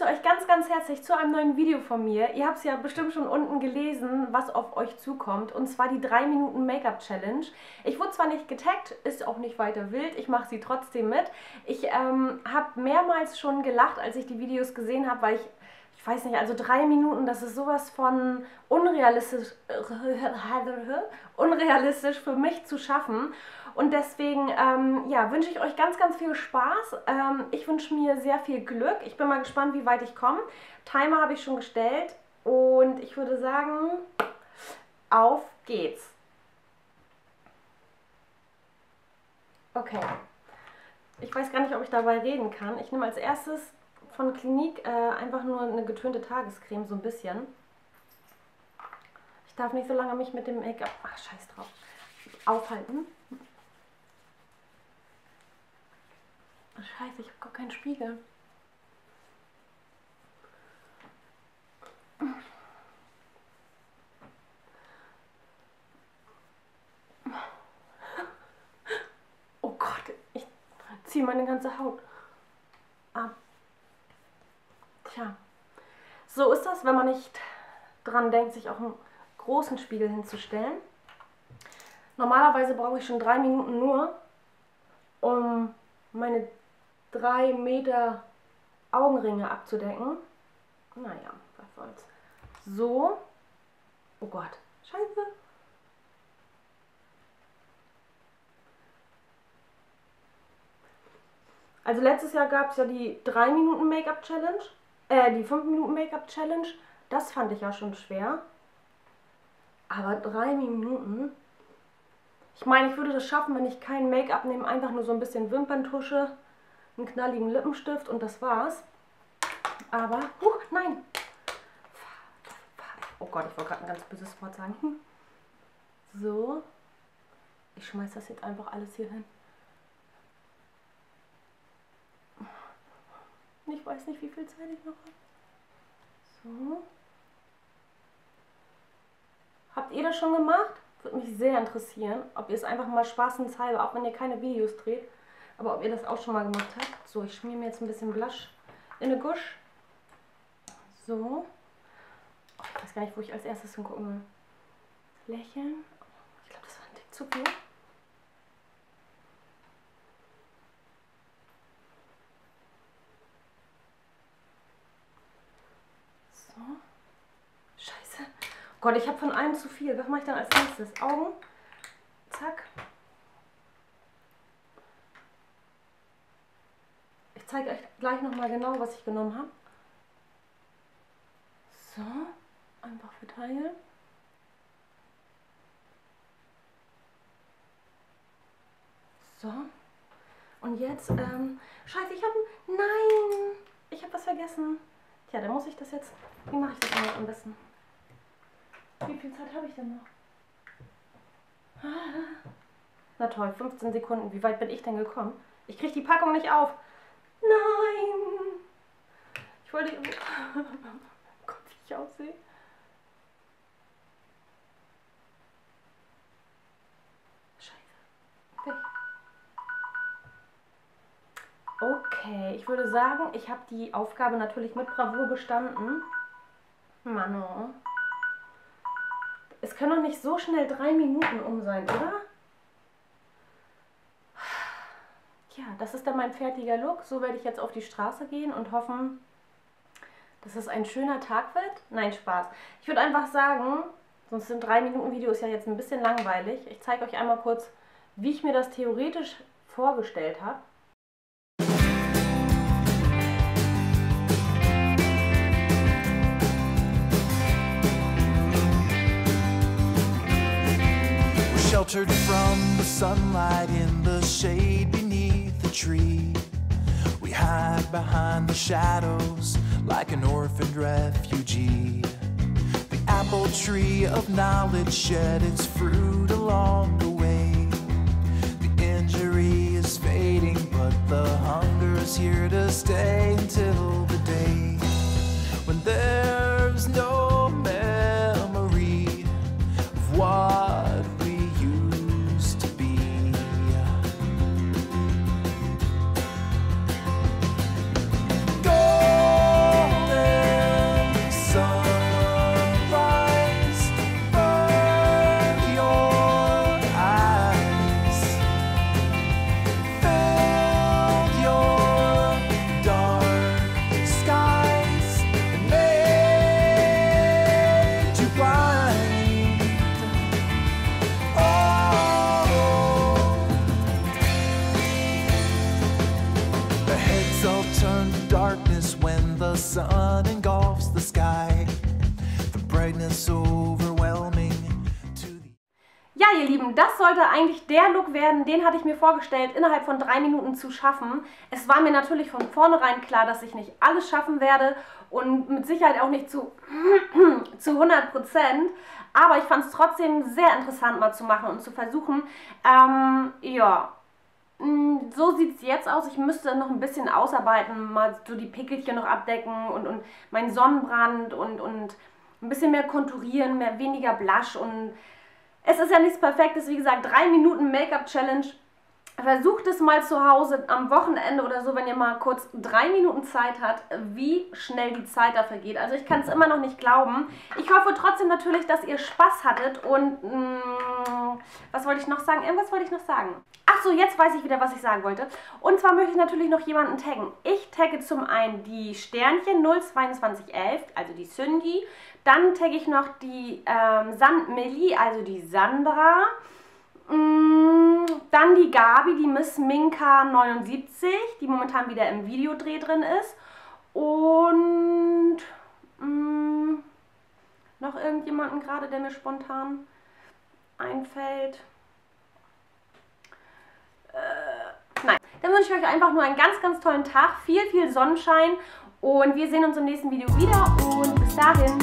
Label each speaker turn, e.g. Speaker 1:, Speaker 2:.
Speaker 1: begrüße euch ganz, ganz herzlich zu einem neuen Video von mir. Ihr habt es ja bestimmt schon unten gelesen, was auf euch zukommt. Und zwar die 3 Minuten Make-up Challenge. Ich wurde zwar nicht getaggt, ist auch nicht weiter wild. Ich mache sie trotzdem mit. Ich ähm, habe mehrmals schon gelacht, als ich die Videos gesehen habe, weil ich ich weiß nicht, also drei Minuten, das ist sowas von unrealistisch, unrealistisch für mich zu schaffen. Und deswegen ähm, ja, wünsche ich euch ganz, ganz viel Spaß. Ähm, ich wünsche mir sehr viel Glück. Ich bin mal gespannt, wie weit ich komme. Timer habe ich schon gestellt und ich würde sagen, auf geht's. Okay. Ich weiß gar nicht, ob ich dabei reden kann. Ich nehme als erstes von Klinik äh, einfach nur eine getönte Tagescreme, so ein bisschen. Ich darf nicht so lange mich mit dem Make-up, ach scheiß drauf, aufhalten. Scheiße, ich habe gar keinen Spiegel. Oh Gott, ich ziehe meine ganze Haut ab. Tja, so ist das, wenn man nicht dran denkt, sich auch einen großen Spiegel hinzustellen. Normalerweise brauche ich schon drei Minuten nur, um meine drei Meter Augenringe abzudecken. Naja, was soll's. So. Oh Gott, scheiße. Also letztes Jahr gab es ja die 3 Minuten Make-up Challenge. Äh, die 5 Minuten Make-up Challenge, das fand ich ja schon schwer. Aber 3 Minuten. Ich meine, ich würde das schaffen, wenn ich kein Make-up nehme, einfach nur so ein bisschen Wimperntusche, einen knalligen Lippenstift und das war's. Aber, huch, nein. Oh Gott, ich wollte gerade ein ganz böses Wort sagen. So. Ich schmeiß das jetzt einfach alles hier hin. Ich weiß nicht, wie viel Zeit ich noch habe. So. Habt ihr das schon gemacht? Würde mich sehr interessieren, ob ihr es einfach mal spaßenshalber, auch wenn ihr keine Videos dreht, aber ob ihr das auch schon mal gemacht habt. So, ich schmier mir jetzt ein bisschen Blush in eine Gusch. So. Ich weiß gar nicht, wo ich als erstes hingucken will. Lächeln. Ich glaube, das war ein Tick zu viel. Gott, ich habe von allem zu viel. Was mache ich dann als nächstes? Augen. Zack. Ich zeige euch gleich nochmal genau, was ich genommen habe. So, einfach verteilen. So. Und jetzt, ähm, scheiße, ich habe, nein, ich habe was vergessen. Tja, dann muss ich das jetzt, wie mache ich das am besten? Wie viel Zeit habe ich denn noch? Na toll, 15 Sekunden. Wie weit bin ich denn gekommen? Ich kriege die Packung nicht auf. Nein! Ich wollte... Gott, wie ich aussehe. Scheiße. Okay, ich würde sagen, ich habe die Aufgabe natürlich mit Bravour bestanden. Mano. Es können doch nicht so schnell drei Minuten um sein, oder? Ja, das ist dann mein fertiger Look. So werde ich jetzt auf die Straße gehen und hoffen, dass es ein schöner Tag wird. Nein, Spaß. Ich würde einfach sagen, sonst sind drei Minuten Videos ja jetzt ein bisschen langweilig. Ich zeige euch einmal kurz, wie ich mir das theoretisch vorgestellt habe. Sheltered from the sunlight in the shade beneath the tree. We hide behind the shadows like an orphaned refugee. The apple tree of knowledge shed its fruit along the way. The injury is fading, but the hunger is here to stay until Ja, ihr Lieben, das sollte eigentlich der Look werden, den hatte ich mir vorgestellt, innerhalb von drei Minuten zu schaffen. Es war mir natürlich von vornherein klar, dass ich nicht alles schaffen werde und mit Sicherheit auch nicht zu, zu 100 Prozent. Aber ich fand es trotzdem sehr interessant mal zu machen und zu versuchen. Ähm, ja, mm, so sieht es jetzt aus. Ich müsste noch ein bisschen ausarbeiten, mal so die Pickelchen noch abdecken und, und meinen Sonnenbrand und, und ein bisschen mehr konturieren, mehr, weniger Blush und es ist ja nichts Perfektes. Wie gesagt, drei Minuten Make-up-Challenge Versucht es mal zu Hause am Wochenende oder so, wenn ihr mal kurz drei Minuten Zeit habt, wie schnell die Zeit da vergeht. Also ich kann es immer noch nicht glauben. Ich hoffe trotzdem natürlich, dass ihr Spaß hattet und mh, mm, was wollte ich noch sagen? Irgendwas wollte ich noch sagen. Ach so, jetzt weiß ich wieder, was ich sagen wollte. Und zwar möchte ich natürlich noch jemanden taggen. Ich tagge zum einen die Sternchen 02211, also die Cindy. Dann tagge ich noch die ähm, Sand Millie, also die Sandra. Mm, dann die Gabi, die Miss Minka 79, die momentan wieder im Videodreh drin ist. Und mh, mm, noch irgendjemanden gerade, der mir spontan einfällt. Äh, nein. Dann wünsche ich euch einfach nur einen ganz, ganz tollen Tag, viel, viel Sonnenschein und wir sehen uns im nächsten Video wieder und bis dahin.